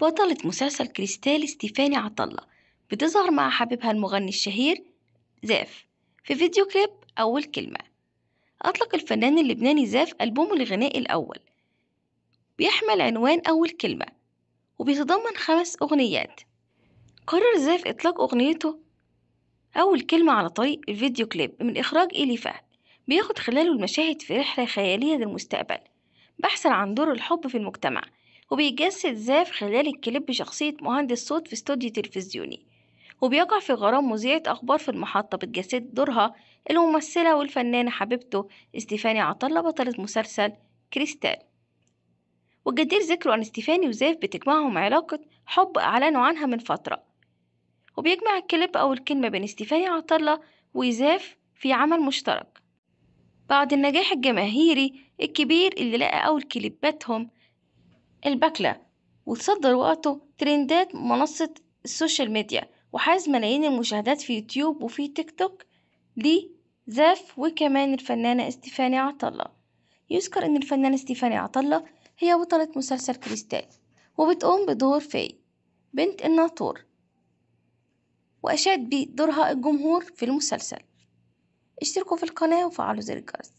بطلة مسلسل كريستال ستيفاني عطلة بتظهر مع حبيبها المغني الشهير زاف في فيديو كليب أول كلمة. أطلق الفنان اللبناني زاف ألبومه الغنائي الأول. بيحمل عنوان أول كلمة وبيتضمن خمس أغنيات. قرر زاف إطلاق أغنيته أول كلمة على طريق الفيديو كليب من إخراج إيلي فهد بياخد خلاله المشاهد في رحلة خيالية للمستقبل بحثا عن دور الحب في المجتمع. وبيجسد زاف خلال الكليب شخصية مهندس صوت في استوديو تلفزيوني وبيقع في غرام مذيعة أخبار في المحطة بتجسد دورها الممثلة والفنانة حبيبته إستيفاني عطلة بطلة مسلسل كريستال. والجدير ذكره أن ستيفاني وزاف بتجمعهم علاقة حب أعلنوا عنها من فترة. وبيجمع الكليب أول كلمة بين ستيفاني عطلة وزاف في عمل مشترك. بعد النجاح الجماهيري الكبير اللي لقى أول كليباتهم البكلة وتصدر وقته ترندات منصة السوشيال ميديا وحاز ملايين المشاهدات في يوتيوب وفي تيك توك لزاف وكمان الفنانة إستيفاني عطلة. يذكر إن الفنانة إستيفاني عطلة هي بطلة مسلسل كريستال وبتقوم بدور في بنت الناطور وأشاد بدورها الجمهور في المسلسل. اشتركوا في القناة وفعلوا زر الجرس.